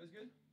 That was good?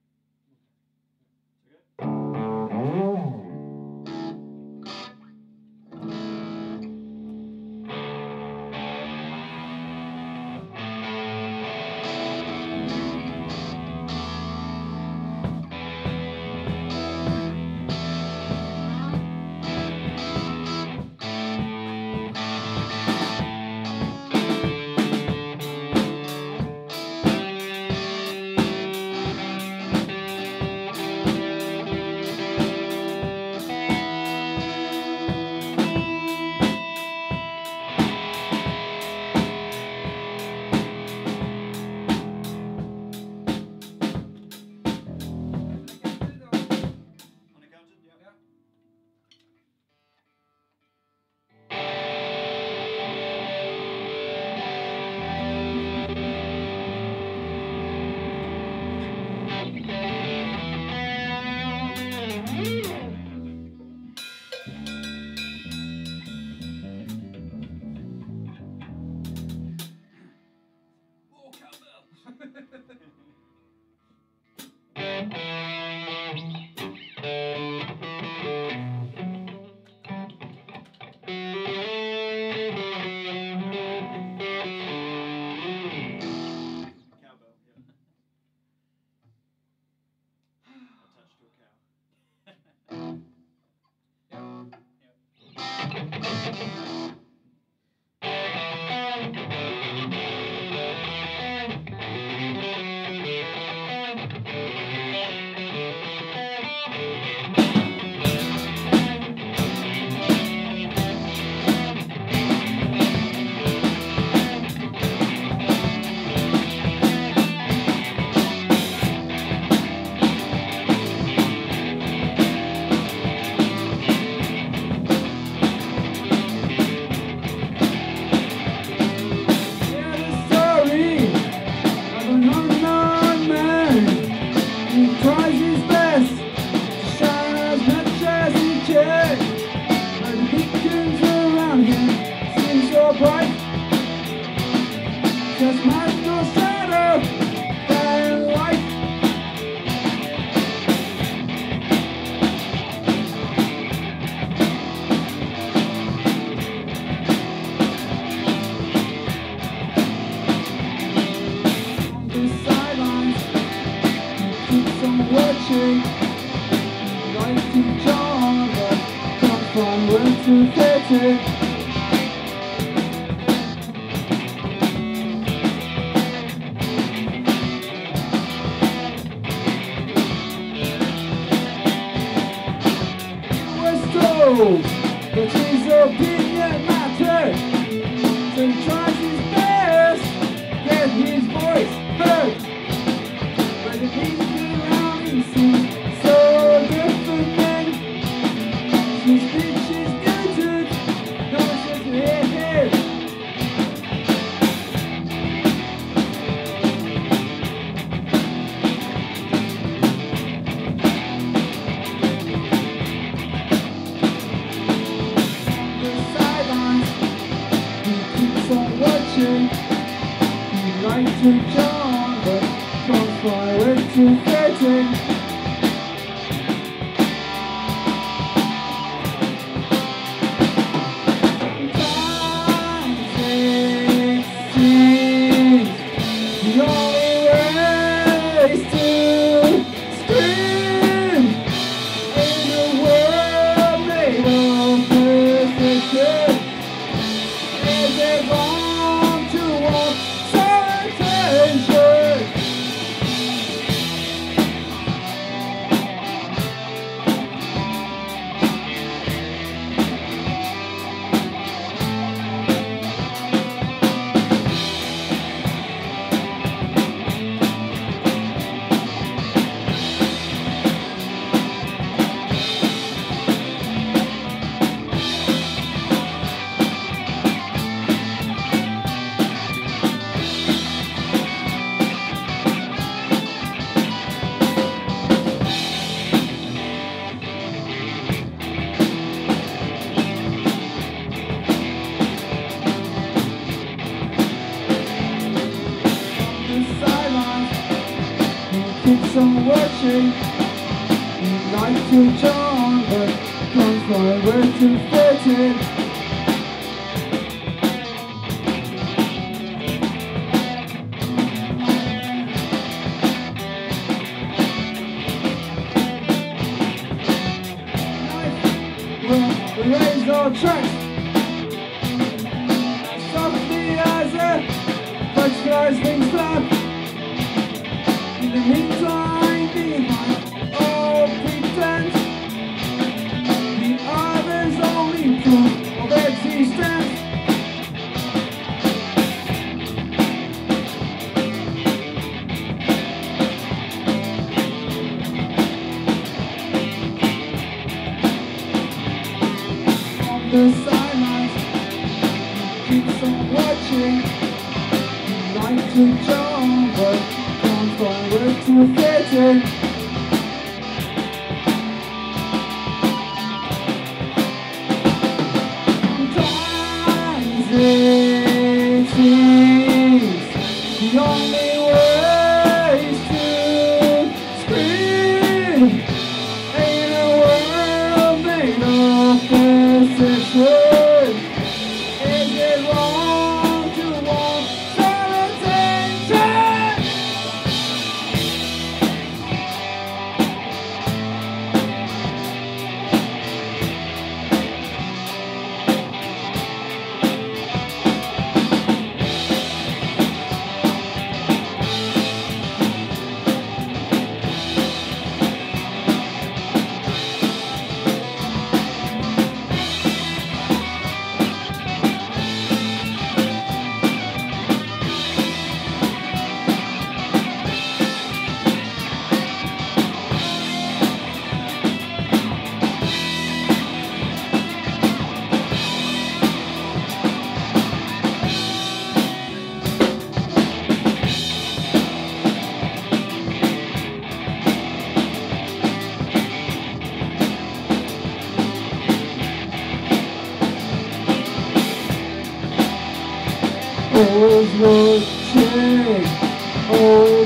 Texas. But she's a trying to jump, but don't fly way too fast. To join, but can't find where to fit we raised our tracks. Softly as a first class things flap. In the meantime, the sidelines Always always